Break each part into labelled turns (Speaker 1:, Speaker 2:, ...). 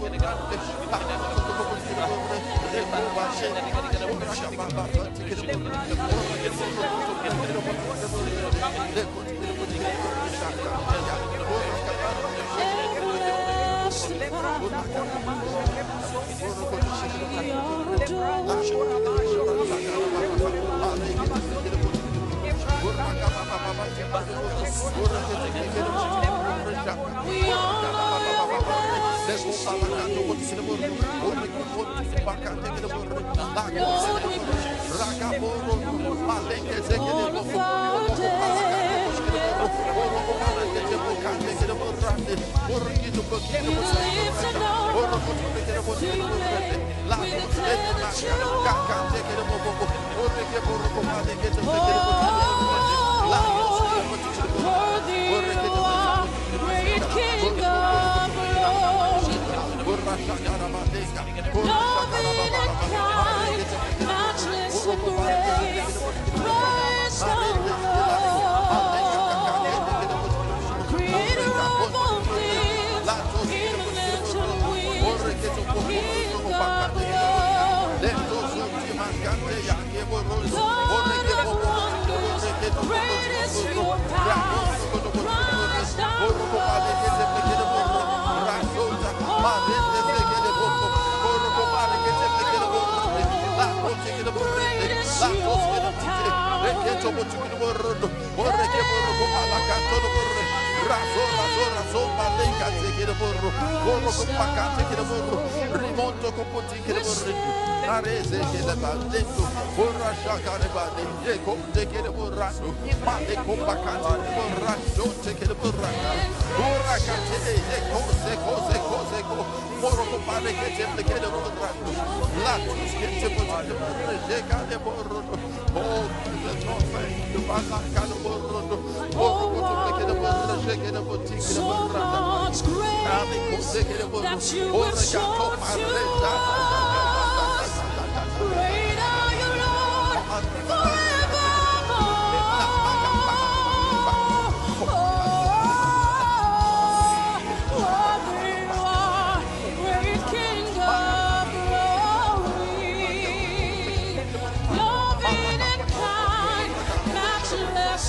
Speaker 1: We are Lesko palakando to ko ke bor. Kind, Matchless grace, Christ alone. Rimonto kopoti kerebore, nareze kerebande, ora shakarebande, yeko tekerebora, mande kopakati kerebora, shote kerebora, ora kate, yeko seko seko seko. So much grace that you have shown to us.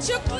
Speaker 1: that you